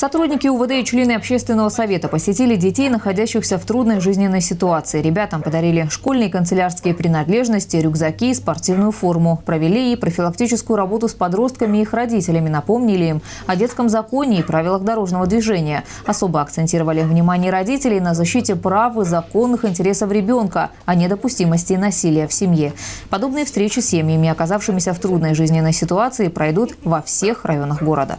Сотрудники УВД и члены общественного совета посетили детей, находящихся в трудной жизненной ситуации. Ребятам подарили школьные канцелярские принадлежности, рюкзаки и спортивную форму. Провели и профилактическую работу с подростками и их родителями. Напомнили им о детском законе и правилах дорожного движения. Особо акцентировали внимание родителей на защите прав и законных интересов ребенка, а о недопустимости насилия в семье. Подобные встречи с семьями, оказавшимися в трудной жизненной ситуации, пройдут во всех районах города.